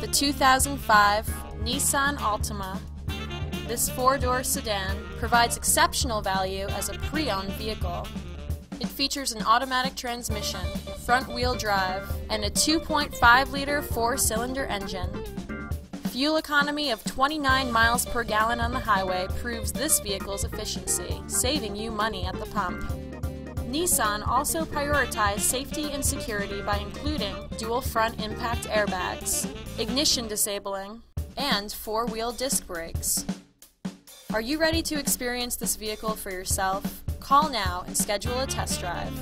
the 2005 Nissan Altima. This four-door sedan provides exceptional value as a pre-owned vehicle. It features an automatic transmission, front-wheel drive, and a 2.5-liter four-cylinder engine. Fuel economy of 29 miles per gallon on the highway proves this vehicle's efficiency, saving you money at the pump. Nissan also prioritized safety and security by including dual front impact airbags, ignition disabling, and four-wheel disc brakes. Are you ready to experience this vehicle for yourself? Call now and schedule a test drive.